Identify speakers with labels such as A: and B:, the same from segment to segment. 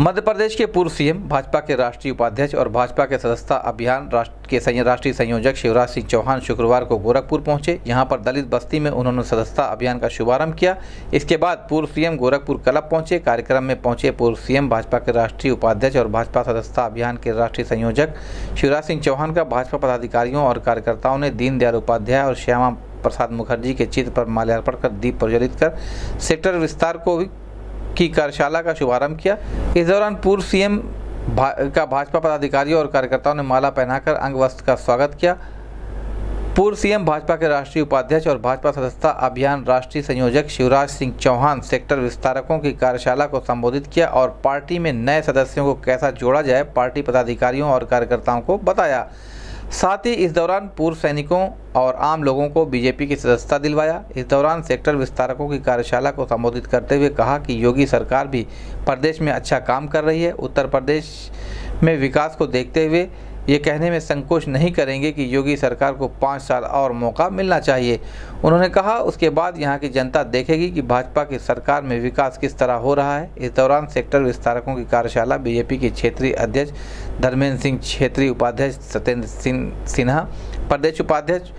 A: मध्य प्रदेश के पूर्व सीएम, भाजपा के राष्ट्रीय उपाध्यक्ष और भाजपा के सदस्यता अभियान राष्ट्र, के राष्ट्रीय संयोजक शिवराज सिंह चौहान शुक्रवार को गोरखपुर पहुँचे। यहाँ पर दलित बस्ती में उन्होंने सदस्यता अभियान का शुभारंभ किया। इसके बाद पूर्व सीएम गोरखपुर क्लब पहुँचे। कार्यक्रम में पहुँचे पूर्व सीएम, भाजपा के राष्ट्रीय उपाध्यक्ष और भाजपा सदस्यता अभियान के राष्ट्रीय संयोजक शिवराज सिंह चौहान का। भाजपा पदाधिकारियों और कार्यकर्ताओं ने दीनदयाल उपाध्याय और श्यामा प्रसाद मुखर्जी के चित्र पर माल्यार्पण कर दीप प्रज्वलित कर। सेक्टर विस्तार को भी की कार्यशाला का शुभारंभ किया। इस दौरान पूर्व सीएम भा, का भाजपा पदाधिकारियों और कार्यकर्ताओं ने माला पहनाकर अंग का स्वागत किया। पूर्व सीएम भाजपा के राष्ट्रीय उपाध्यक्ष और भाजपा सदस्यता अभियान राष्ट्रीय संयोजक शिवराज सिंह चौहान सेक्टर विस्तारकों की कार्यशाला को संबोधित किया और पार्टी में नए सदस्यों को कैसा जोड़ा जाए पार्टी पदाधिकारियों और कार्यकर्ताओं को बताया। साथ ही इस दौरान पूर्व सैनिकों और आम लोगों को बीजेपी की सदस्यता दिलवाया। इस दौरान सेक्टर विस्तारकों की कार्यशाला को संबोधित करते हुए कहा कि योगी सरकार भी प्रदेश में अच्छा काम कर रही है। उत्तर प्रदेश में विकास को देखते हुए ये कहने में संकोच नहीं करेंगे कि योगी सरकार को पाँच साल और मौका मिलना चाहिए। उन्होंने कहा, उसके बाद यहाँ की जनता देखेगी कि भाजपा की सरकार में विकास किस तरह हो रहा है। इस दौरान सेक्टर विस्तारकों की कार्यशाला, बीजेपी के क्षेत्रीय अध्यक्ष धर्मेंद्र सिंह, क्षेत्रीय उपाध्यक्ष सत्येंद्र सिंह सिन्हा, प्रदेश उपाध्यक्ष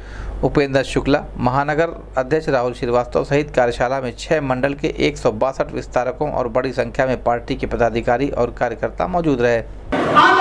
A: उपेंद्र शुक्ला, महानगर अध्यक्ष राहुल श्रीवास्तव सहित कार्यशाला में छह मंडल के एक सौ बासठ विस्तारकों और बड़ी संख्या में पार्टी के पदाधिकारी और कार्यकर्ता मौजूद रहे।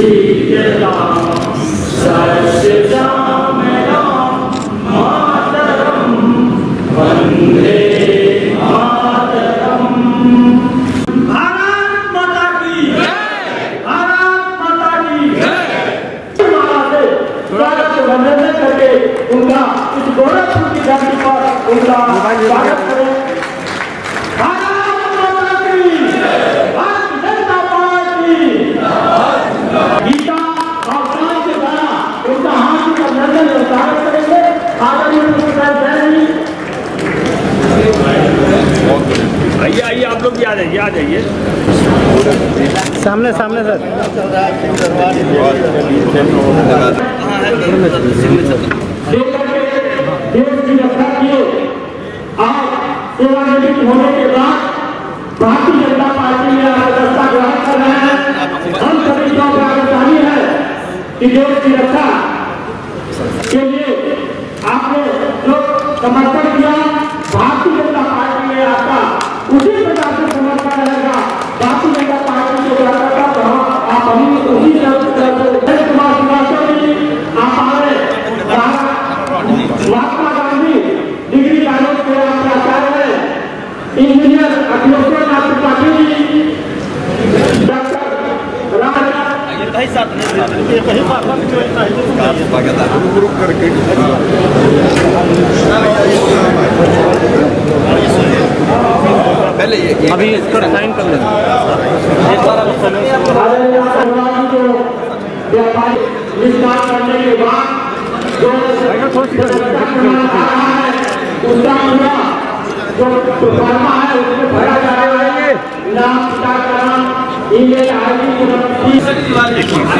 B: भारत भारत
C: आइए आइए आप लोग भी आ जाइए आ जाइए। सामने सामने सर।
B: लेकर के देश की रक्षा किए आज सेवानिवृत्त होने के बाद भारतीय जनता पार्टी में सदस्यता ग्रहण कर रहे हैं। हम सभी को है कि देश की रक्षा के लिए आपने जो समर्पण किया भारतीय जनता पार्टी में आपका उसी प्रकार से समर्पण रहेगा। भारतीय जनता पार्टी के कार्यकर्ता तो हम- आप हम उसी तरह कुमार श्रीवास्तव जी, आप हमारे महात्मा गांधी डिग्री कॉलेज के आप प्राचार्य हैं। इंजीनियर अखिलेश्वर नाथ त्रिपाठी जी, डॉक्टर राज
C: अभी इस पर साइन कर लेंगे
B: आदरणीय सरदार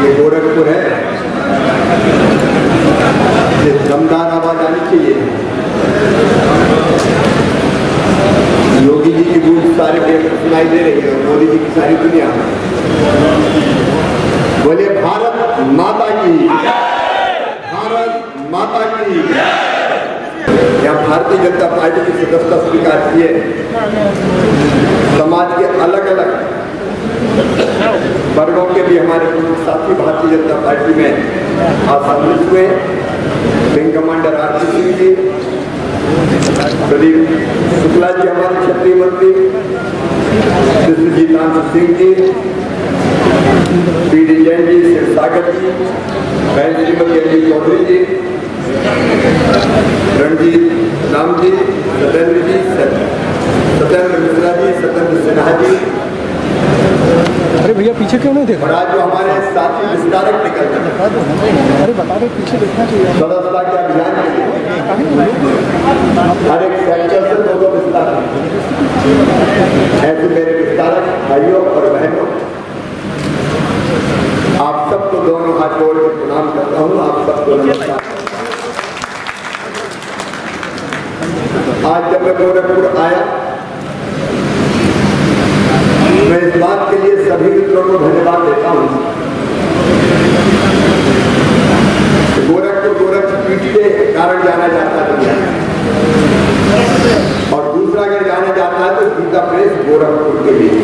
D: ये गोरखपुर है। ये दमदार आवाज़ आनी चाहिए। योगी जी की गूंज सारे देश सुनाई दे रही है मोदी जी की सारी दुनिया बोले, भारत माता की। भारत माता की। यहाँ भारतीय जनता पार्टी की सदस्यता स्वीकार किए। समाज के अलग अलग वर्गों के भी हमारे साथी भारतीय जनता पार्टी में सम्मिलित हुए। Wing commander R P Singh ji, Pradeep Shukla ji, हमारे क्षेत्रीय मंत्री कृष्णजीतांश सिंह जी, पी डी जैन जी शिव सागर जी, बहन श्रीमती अली चौधरी जी रणजीत राम जी सत्येंद्र जी सत्येंद्र मिश्रा जी सत्येंद्र सिन्हा जी।
E: अरे भैया पीछे क्यों नहीं देखा?
D: आज जो हमारे साथी विस्तारक निकल हैं
E: अरे बता रहे पीछे देखना चाहिए।
D: सदस्यता के अभियान के लिए। हर एक सेक्टर से दो दो विस्तारक ऐसे मेरे विस्तारक भाइयों और बहनों आप सबको दोनों हाथ जोड़ के प्रणाम करता हूँ। आप सबको नमस्कार। आज जब मैं गोरखपुर आया, मैं इस बात के लिए सभी मित्रों को धन्यवाद देता हूँ गोरखपुर गोरखपीठ के कारण जाना जाता है। और दूसरा, अगर जाना जाता है तो गीता प्रेस गोरखपुर के लिए।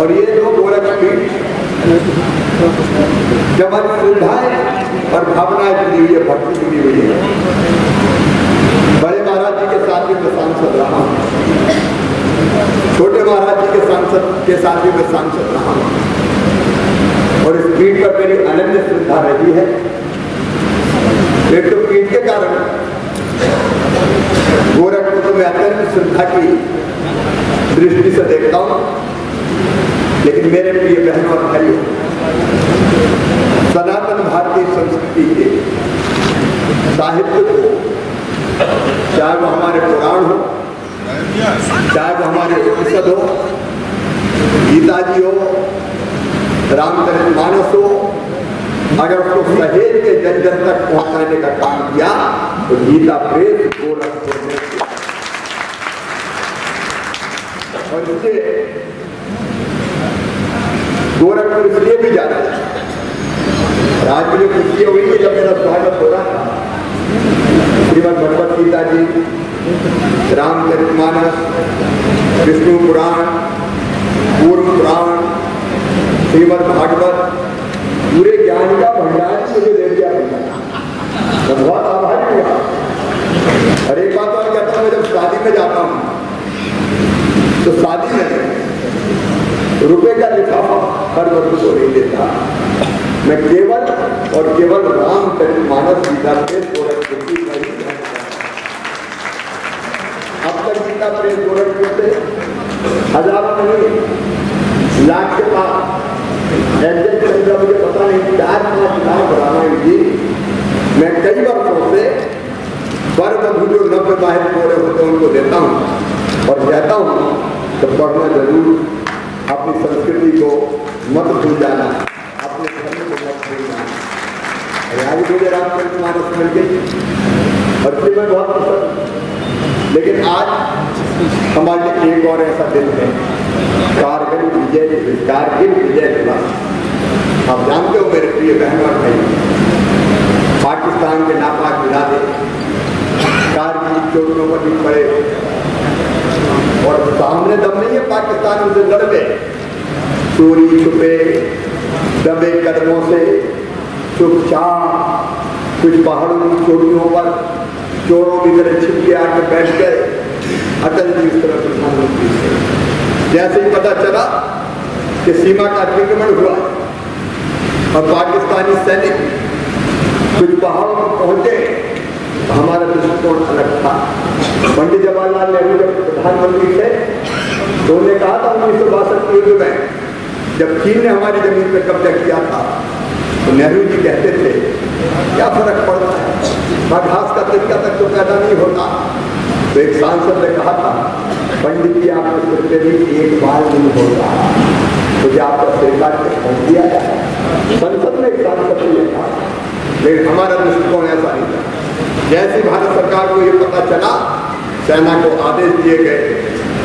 D: और ये दो गोरखपीठ जब हमारी सुविधाएँ और भावनाएँ जुड़ी हुई है, भक्ति जुड़ी हुई है। बड़े महाराज जी के साथ भी मैं सांसद रहा हूँ। छोटे महाराज जी के सांसद के साथ भी मैं सांसद रहा हूँ। और इस पीठ पर मेरी अनन्य श्रद्धा रही है। एक तो पीठ के कारण गोरखपुर को मैं अत्यंत श्रद्धा की दृष्टि से देखता हूँ। लेकिन मेरे प्रिय बहनों और भाइयों, सनातन भारतीय संस्कृति के साहित्य को, चाहे वो हमारे पुराण हो, चाहे वो हमारे उपनिषद हो गीता जी हो, रामचरित मानस हो, अगर उसको सहेज के जन जन तक पहुँचाने का काम किया तो गीता प्रेस गोरखपुर और इसे गोरखपुर इसलिए भी जाना जाता आज मुझे खुशी हुई कि जब मेरा स्वागत हो रहा श्रीमद भगवत गीता जी रामचरित रामचरितमानस, विष्णु पुराण, पूर्व पुराण, श्रीमद भागवत, पूरे ज्ञान का भंडार मुझे दे दिया मैं बहुत आभारी हुआ और एक बात और कहता हूँ, मैं जब शादी में जाता हूँ तो शादी में रुपए का लिफाफा हर वर्ग को नहीं देता। मैं केवल और केवल रामचरित मानस गीता प्रेस गोरखपुर अब तक गीता प्रेस गोरखपुर से हज़ारों नहीं, लाख के पास मुझे पता नहीं, चार पाँच लाख रामायण जी। मैं कई जो नब्बे बाहर होते उनको देता हूँ। और कहता हूँ तो पढ़ना ज़रूर। अपनी संस्कृति को मत भूल जाना, अपने धर्म को मत भूल जाना। आज मुझे रामचरित मानस मिल गई फिर मैं बहुत पसंद लेकिन आज हमारे एक और ऐसा दिन है। कारगिल विजय दिवस, कारगिल विजय दिवस। आप जानते हो मेरे प्रिय बहन और भाई, पाकिस्तान के नापाक इरादे, कारगिल चोटों पर भी पड़े। और सामने दम नहीं है, पाकिस्तान उनसे लड़ गए चोरी, छुपे, दबे कदमों से, चुपचाप कुछ पहाड़ों की चोटियों पर चोरों की तरह छिप के आके बैठ गए। अटल जी इस तरह प्रधानमंत्री से जैसे ही पता चला कि सीमा का अतिक्रमण हुआ और पाकिस्तानी सैनिक कुछ पहाड़ों पर पहुँचे तो हमारा दृष्टिकोण अलग था। पंडित जवाहरलाल नेहरू जब प्रधानमंत्री थे तो उन्होंने कहा था, उन्नीस सौ बासठ की युद्ध में, जब चीन ने हमारी ज़मीन पर कब्जा किया था तो नेहरू जी कहते थे, क्या फ़र्क पड़ता है? वहाँ घास का तरीका तक तो पैदा नहीं होता। तो एक सांसद ने कहा था, पंडित जी आपके सिर पे भी एक बाल नहीं होता क्या आपका सिर काट के दिया जाए। संसद में एक सांसद ने कहा, लेकिन हमारा दृष्टिकोण ऐसा नहीं था। जैसे भारत सरकार को ये पता चला सेना को आदेश दिए गए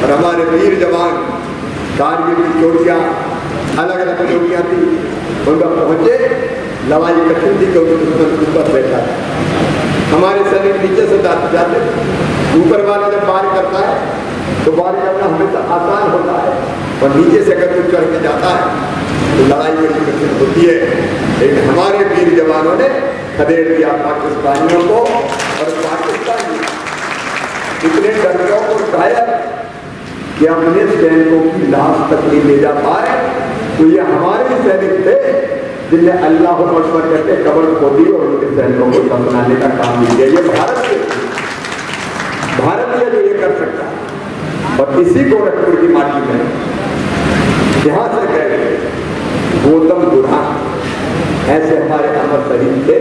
D: और हमारे वीर जवान कारगिल की चोटियाँ अलग अलग चोटियाँ थी। उनका पहुँचे, लड़ाई कठिन थी क्योंकि दुश्मन ऊपर बैठा है हमारे सैनिक नीचे से जाते जाते ऊपर वाला जब वार करता है तो वार करना हमेशा आसान होता है। और नीचे से अगर कोई चढ़ के जाता है तो लड़ाई बड़ी कठिन होती है। लेकिन हमारे वीर जवानों ने खदेड़ दिया पाकिस्तानियों को और पाकिस्तानी इतने डरपों को शायद कि अपने सैनिकों की लाश तक नहीं ले जा पाए तो ये हमारे सैनिक थे, जिन्हें अल्लाह अकबर कहते कबर खोदी और उनके सैनिकों को दफनाने का काम भी किया ये भारत के भारतीय जो ये कर सकता है, और इसी गोरखपुर की माटी में यहाँ से गए गौतम बुढ़ा ऐसे हमारे अमर शहीद थे,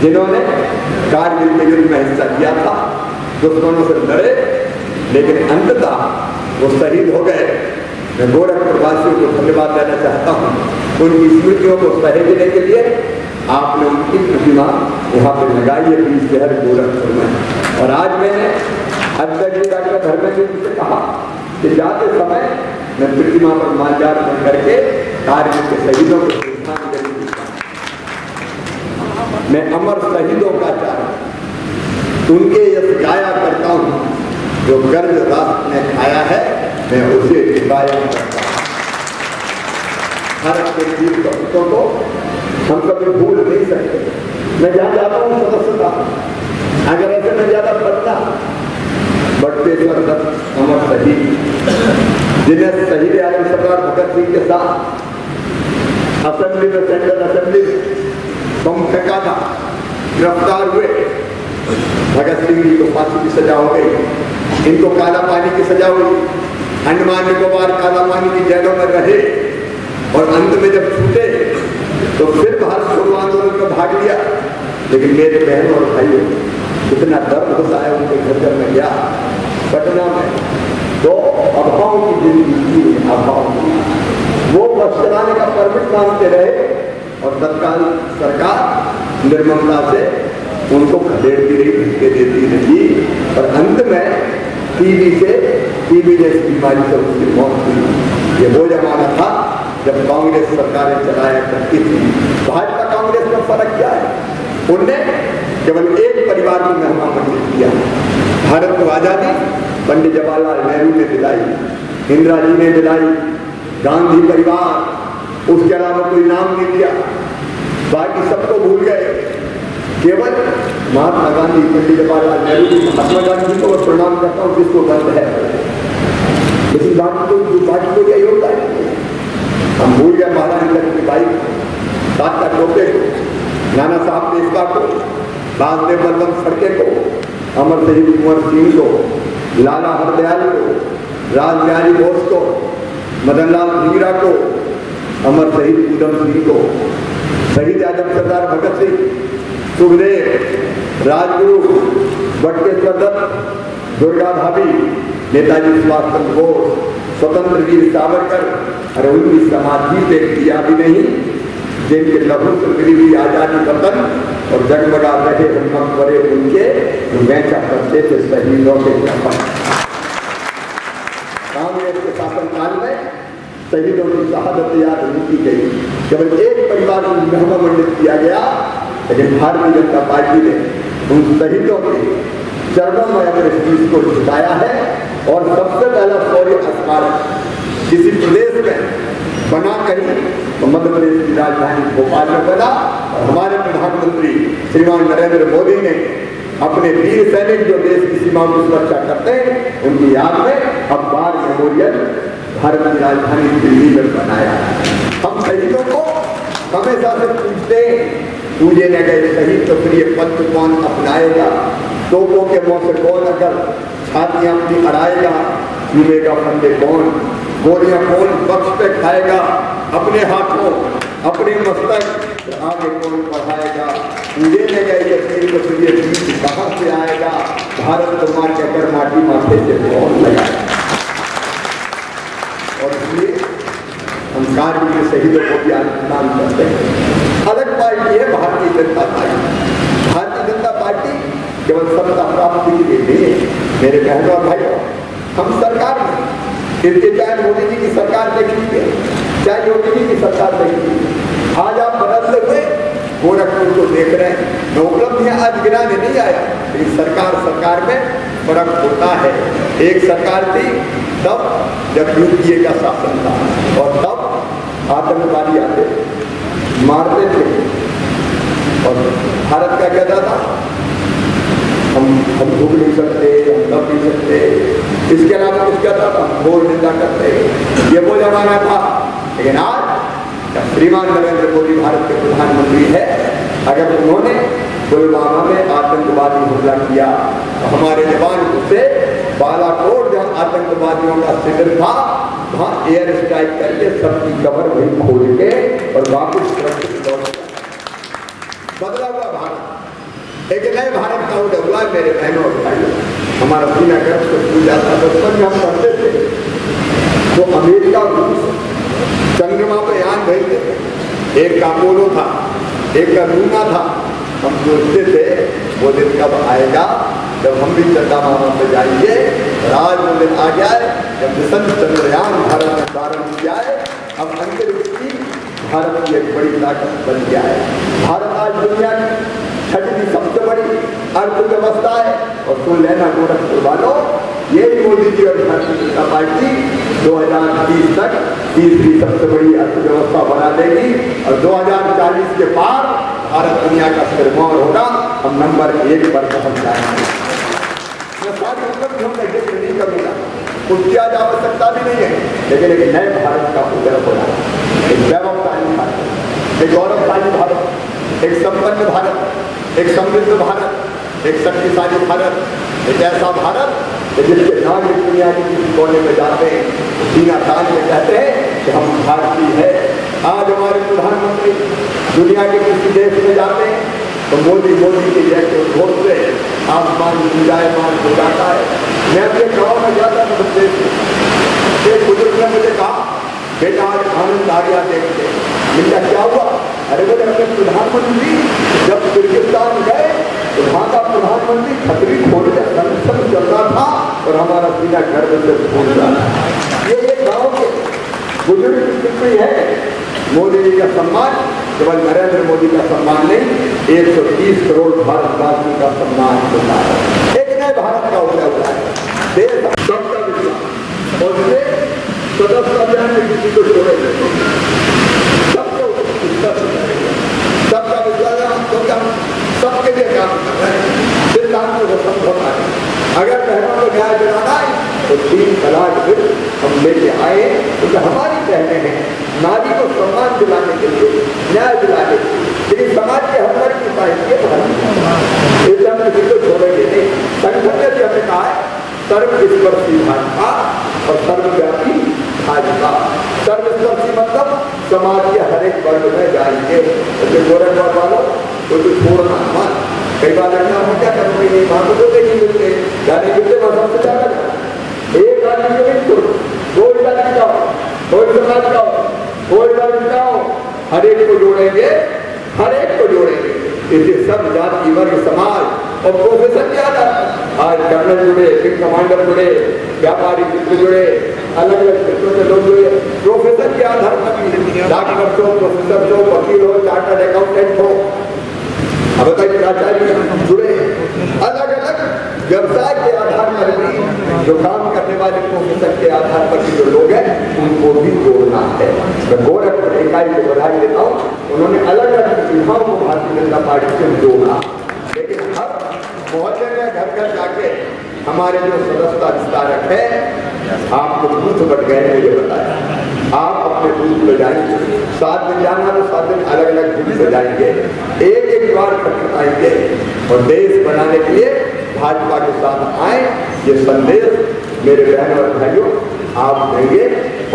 D: जिन्होंने कारगिल के युद्ध में हिस्सा लिया था। दुश्मनों से लड़े, लेकिन अंततः वो शहीद हो गए। मैं गोरखपुर वासियों को धन्यवाद देना चाहता हूँ। उनकी स्मृतियों को सहेजने के लिए आपने उनकी प्रतिमा यहाँ पे लगाई है बीस शहर गोरखपुर में। और आज मैंने अध्यक्ष जी डॉक्टर धर्मेंद्र जी से कहा कि जाते समय मैं प्रतिमा पर माल्यार्पण करके कार्य के शहीदों को मैं अमर शहीदों का चाह उनके यश गाया करता हूँ, जो गर्ज राष्ट्र ने खाया है, मैं उसे गाया करता हूँ। भारत के वीर सपूतों को हम कभी भूल नहीं सकते। मैं जहाँ जाता हूँ, सदस्यता। अगर ऐसे में ज़्यादा बनता बटवेश्वर दत्त अमर शहीद जिन्हें शहीद आलम सरदार भगत सिंह के साथ। असेंबली में सेंट्रल असेंबली बम फेंका था, गिरफ़्तार हुए। भगत सिंह जी को फांसी की सजा हो गई। इनको काला पानी की सजा हुई। अंडमान निकोबार काला पानी की जेलों में रहे और अंत में जब छूटे तो फिर भारत छोड़ो आंदोलन में भाग लिया। लेकिन मेरे बहन और भाइयों, कितना दर्द होता है उनके घर घर में गया। पटना में तो अभाव की ज़िंदगी थी अभाव की। वो बस चलाने का परमिट मांगते रहे और तत्काल सरकार निर्ममता से उनको खदेड़ती रही भिटके देती रही। और अंत में टीबी से टीबी जैसी बीमारी से उसकी मौत हुई। ये वो जमाना था जब कांग्रेस सरकारें चलाया करती थी। भाजपा कांग्रेस में फ़र्क क्या है? उनने केवल एक परिवार को महिमा मंडित किया। भारत को आज़ादी, पंडित जवाहरलाल नेहरू ने दिलाई, इंदिरा जी ने दिलाई, गांधी परिवार, उसके अलावा कोई नाम नहीं दिया। बाकी सबको भूल गए। केवल महात्मा गांधी पंडित जवाहरलाल नेहरू जी महात्मा गांधी को मैं प्रणाम करता हूँ जिसको गर्व है? लेकिन बाकी को बाकी को होता है हम भूल गए महाराज लक्ष्मी बाई तात्या टोपे को, नाना साहब पेशवा को राजदेव वल्लभ फड़के को, अमर शहीद कुंवर सिंह को, लाला हरदयाल को, राज बिहारी बोस को, मदनलाल धिंगरा को, अमर शहीद उधम सिंह को, शहीद आज़म सरदार भगत सिंह सुखदेव राजगुरु बटकेश्वर दत्त दुर्गा भाभी, नेताजी सुभाष चंद्र बोस, स्वतंत्र वीर सावरकर, अरे उनकी समाधि पे दिया भी नहीं, जिनके से मिली आज़ादी वतन और जगमगा रहे हम बड़े उनके वैचा करते थे शहीदों के कांग्रेस के शासनकाल में शहीदों की शहादत याद नहीं की गई, केवल एक परिवार को महिमा मंडित किया गया लेकिन भारतीय जनता पार्टी ने उन शहीदों के चरणों में अपने चीज़ को झुकाया है और सबसे पहला शौर्य स्मारक किसी प्रदेश में बना कहीं तो मध्य प्रदेश की राजधानी भोपाल में बना और हमारे प्रधानमंत्री श्रीमान नरेंद्र मोदी ने अपने वीर सैनिक जो देश की सीमाओं की सुरक्षा करते हैं, उनकी याद में अब बार मेमोरियल भारत की राजधानी दिल्ली में बनाया। हम शहीदों को हमेशा से पूछते पूजे न गए सही तो फिर ये पंथ कौन अपनाएगा? तोपों के मुँह से कौन अगर छातियाँ अपनी अड़ाएगा? चूमेगा फंदे कौन? गोलियाँ कौन बख्श पे खाएगा? अपने हाथों, अपने मस्तक आगे कौन पढ़ाएगा पूरे में गए ये तीर को फिर ये बीज कहाँ से आएगा? भारत को मार कहकर माटी माथे से कौन लगाएगा और इसलिए हम कार्य के शहीदों को भी आत्मदान करते हैं। अलग पार्टी है, भारतीय जनता पार्टी। भारतीय जनता पार्टी केवल सत्ता प्राप्ति के लिए नहीं है। मेरे बहनों और भाइयों, हम सरकार इसके चाहे मोदी जी की सरकार देखी है, चाहे योगी जी की सरकार देख लीजिए आज आप बदलते हुए गोरखपुर को देख रहे हैं। मैं उपलब्धियाँ आज गिराने नहीं आया, लेकिन सरकार सरकार में फ़र्क होता है। एक सरकार थी, तब जब यूपीए का शासन था, और तब आतंकवादी आते मारते थे। और भारत का कहता था हम हम झुक नहीं सकते, हम दब नहीं सकते। इसके अलावा कुछ कहता था हम घोर निंदा करते। ये वो जमाना था। लेकिन आज श्रीमान नरेंद्र मोदी भारत के प्रधानमंत्री है, अगर उन्होंने पुलवामा में आतंकवादी हमला किया हमारे जवान से बालाकोट जहाँ आतंकवादियों का शिविर था, वहाँ एयर स्ट्राइक करके सबकी कबर वही खोल के और वापस बदला हुआ भारत। एक नए भारत का मेरे बहनों और भाइयों। हमारा पूजा था हम थे। तो अमेरिका रूस, चंद्रमा पे यान भेजते थे। एक का था, एक का लूना था। हम सोचते थे, वो दिन कब आएगा? जब हम भी चंदा मामा पे आज वो दिन आ गया है जब मिशन चंद्रयान भारत में प्रारंभ किया है अब अंतरिक्ष की भारत की एक बड़ी ताकत बन गया है भारत आज दुनिया की छठी सबसे बड़ी अर्थव्यवस्था है, और सुन लेना गोरखपुर वालों, ये मोदी जी और भारतीय जनता पार्टी 2030 तक तीसरी सबसे बड़ी अर्थव्यवस्था बना देगी, और 2040 के बाद भारत दुनिया का सिरमौर होगा, हम नंबर एक पर पहुँच जाएँगे। उपलब्धियों का ज़िक्र नहीं करूँगा उसकी आज आवश्यकता भी नहीं है। लेकिन एक नए भारत का उदय हो रहा है एक वैभवशाली भारत, एक गौरवशाली भारत, एक संपन्न भारत, एक समृद्ध भारत, एक शक्तिशाली भारत, एक ऐसा भारत जिसके नागरिक दुनिया के किसी कोने में जाते हैं। सीना तान के कहते हैं कि हम भारतीय है। आज हमारे प्रधानमंत्री दुनिया के किसी देश में जाते हैं तो मोदी मोदी के जैसे घोष से आसमान गुंजायमान हो जाता है। मैं अपने गाँव में जाता था देश में एक बुज़ुर्ग ने मुझे कहा, बेटा, आज आनंद आ गया देखते मिला क्या हुआ? अरे बोले अपने प्रधानमंत्री, जब किर्गिस्तान गए तो वहाँ का प्रधानमंत्री खतरी खोल के संसद चल रहा था और हमारा सीना गर्व से फूल रहा था। ये एक गाँव के बुज़ुर्ग है। मोदी जी का सम्मान केवल नरेंद्र मोदी का सम्मान नहीं 130 करोड़ भारतवासी का सम्मान होता है। एक नए भारत का उदय हुआ है। देश सबका विश्वास। और उसे सदस्य अभियान में किसी को छोड़े सबको सबका विश्वास सबके लिए काम कर रहे हैं। सिद्धांत को समझौता है। अगर बहनों को न्याय दिलाना है तो तीन तलाक बिल हम लेके आए, क्योंकि हमारी बहनें हैं। नारी को सम्मान दिलाने के लिए, न्याय दिलाने के लिए। लेकिन समाज के हर वर्ग की पाएँगे इसलिए हम किसी छोड़ेंगे नहीं संगठन ने कहा है सर्वस्पर्शी भाजपा और सर्वव्यापी भाजपा। सर्वस्पर्शी मतलब समाज के हर एक वर्ग में जाएँगे। जैसे गोरखपुर वालों तो तो छोड़ना मत कई बार लगना हम क्या करोगे नहीं वहाँ तो नहीं मिलते जाने मिलते वहाँ सबसे ज़्यादा एक आदमी को का हो कोई समाज का हो कोई धर्म का हो हर एक को जोड़ेंगे। हर एक को जोड़ेंगे। सब जाति, वर्ग, समाज और प्रोफेसर क्या था आज कर्नल जुड़े, फिर कमांडर जुड़े, व्यापारी मित्र जुड़े अलग अलग क्षेत्रों से लोग जुड़े। प्रोफेसर के आधार डॉक्टर हो प्रोफेसर हो, वकील हो चार्टर्ड अकाउंटेंट हो प्राचार्य जुड़े। अलग अलग व्यवसाय के आधार पर भी जो काम करने वाले प्रोफेसर के आधार पर भी जो लोग हैं, उनको भी जोड़ना है। मैं गोरखपुर इकाई को बधाई देता हूँ। उन्होंने अलग अलग सुविधाओं को भारतीय जनता पार्टी से जोड़ा। लेकिन हर मोहल्ले में घर घर जाके हमारे जो सदस्यता विस्तारक है आपको बूथ बढ़ गए मुझे बताया आप अपने बूथ पे जाएँगे। सात दिन जाना तो सात दिन अलग अलग बूथ पे जाएँगे। एक एक बार खटखटाएँगे और देश बनाने के लिए भाजपा के साथ आए। ये संदेश मेरे बहनों और भाइयों आप देंगे।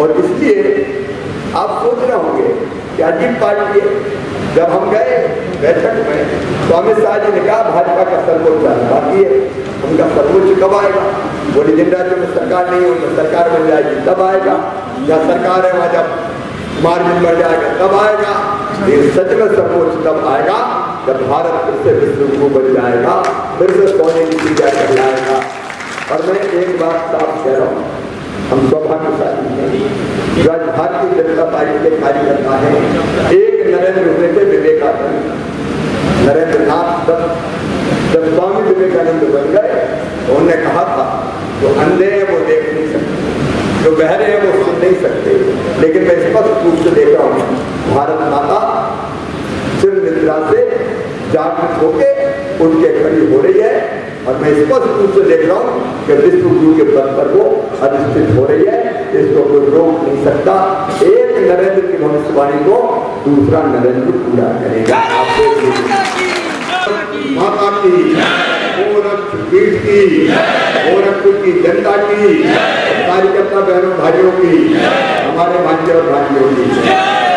D: और इसलिए आप सोच रहे होंगे कि अजीब पार्टी जब हम गए, बैठक में तो अमित शाह जी ने कहा, भाजपा का सर्वोच्च बाकी है, उनका सर्वोच्च कब आएगा? बोले, जिन राज्यों में सरकार नहीं है उनमें सरकार बन जाएगी, तब आएगा। जहाँ सरकार है, वहाँ जब मार्जिन बढ़ जाएगा, तब आएगा। सच में सर्वोच्च तब आएगा। जब भारत फिर से विश्व गुरु बन जाएगा, फिर से सोने की चीजा कर लाएगा और मैं एक बात साफ़ कह रहा हूँ, हम सौभाग्यशाली हैं। जो आज भारतीय जनता पार्टी के कार्यकर्ता हैं, एक नरेंद्र हुए थे विवेकानंद। नरेंद्र नाथ दत्त जब स्वामी विवेकानंद बन गए तो उन्होंने कहा था, जो अंधे हैं, वो देख नहीं सकते। जो बहरे हैं, वो सुन नहीं सकते। लेकिन मैं स्पष्ट रूप से देख रहा हूँ, भारत माता सिर निद्रा से जागृत होके उनके खड़ी हो रही है और मैं स्पष्ट रूप से देख रहा हूँ कि विश्व गुरु के पद पर वो अधिष्ठित हो रही है। इसको कोई रोक नहीं सकता। एक नरेंद्र की भविष्यवाणी को दूसरा नरेंद्र पूरा करेगा। आप माता की गोरख पीठ की, गोरखपुर की जनता की कार्यकर्ता बहनों भाइयों की, हमारे भाइयों और भाइयों की।